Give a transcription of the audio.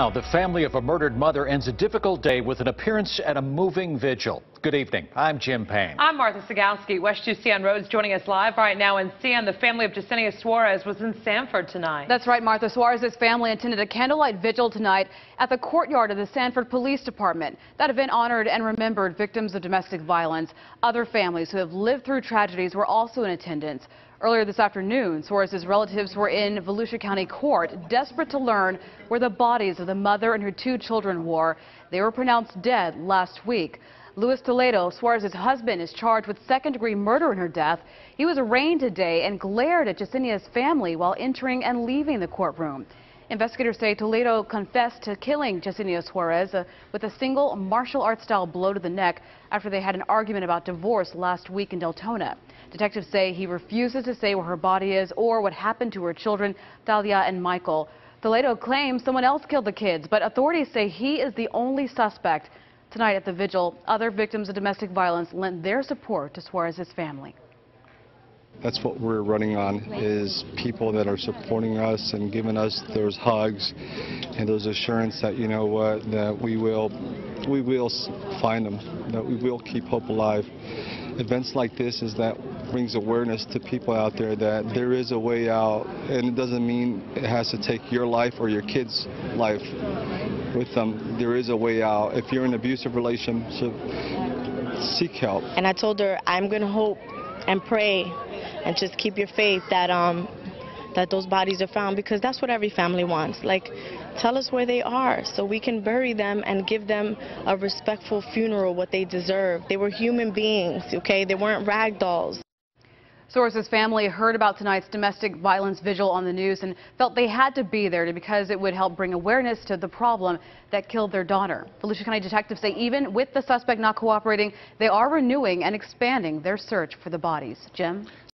Now, the family of a murdered mother ends a difficult day with an appearance at a moving vigil. Good evening. I'm Jim Payne. I'm Martha Sugalski. WESH 2 CN Roads joining us live right now. And CN, the family of Yessenia Suarez was in Sanford tonight. That's right, Martha. Suarez's family attended a candlelight vigil tonight at the courtyard of the Sanford Police Department. That event honored and remembered victims of domestic violence. Other families who have lived through tragedies were also in attendance. Earlier this afternoon, Suarez's relatives were in Volusia County Court, desperate to learn where the bodies of the mother and her two children were. They were pronounced dead last week. Luis Toledo, Suarez's husband, is charged with second-degree murder in her death. He was arraigned today and glared at Yessenia's family while entering and leaving the courtroom. Investigators say Toledo confessed to killing Yessenia Suarez uh, with a single martial arts style blow to the neck after they had an argument about divorce last week in Deltona. Detectives say he refuses to say where her body is or what happened to her children, Thalia and Michael. Toledo claims someone else killed the kids, but authorities say he is the only suspect. Tonight at the vigil, other victims of domestic violence lent their support to Suarez's family. That's what we're running on, is people that are supporting us and giving us those hugs and those assurance that, you know what, that we will, we will find them, that we will keep hope alive. Events like this is that brings awareness to people out there that there is a way out, and it doesn't mean it has to take your life or your kid's life with them. There is a way out. If you're in an abusive relationship, seek help. And I told her, I'm going to hope and pray and just keep your faith that um that those bodies are found because that's what every family wants. Like tell us where they are so we can bury them and give them a respectful funeral what they deserve. They were human beings, okay? They weren't rag dolls. Suarez's family heard about tonight's domestic violence vigil on the news and felt they had to be there because it would help bring awareness to the problem that killed their daughter. Volusia County detectives say even with the suspect not cooperating, they are renewing and expanding their search for the bodies. Jim?